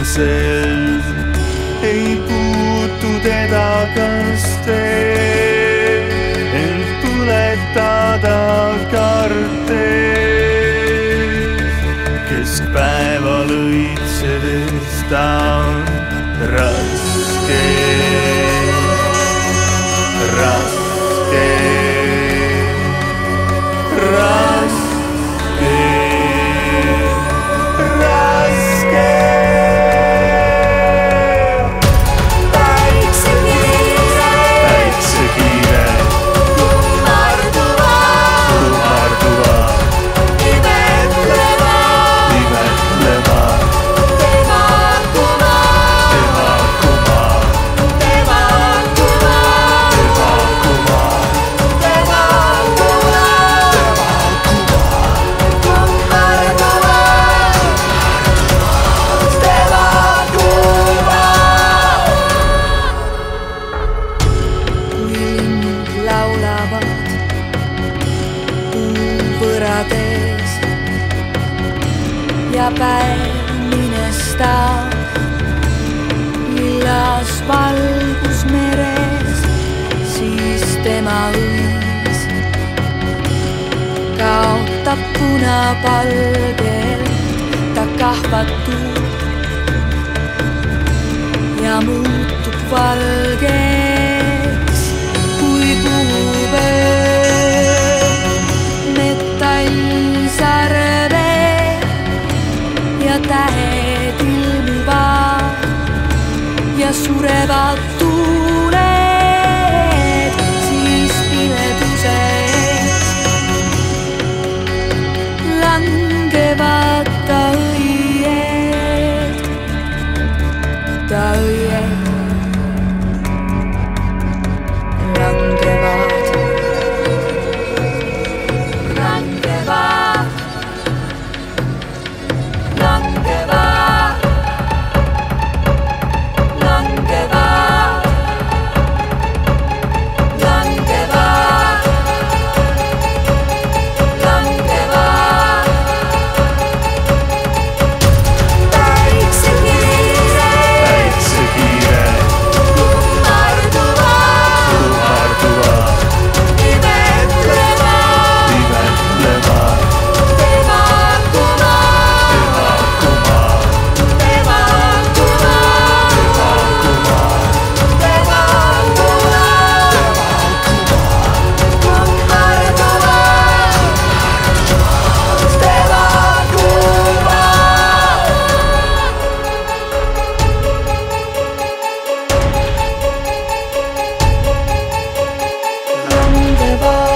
öisel ei puutu teda kaste, ent põletada kartes. keskpäeval õitsedes ta on raske, päev minestab lillas valgus meres, siis tema õis kaotab punapalgelt, ta kahvatub. Ja muutub valgeks. lähed ilmivad ja surevad Never.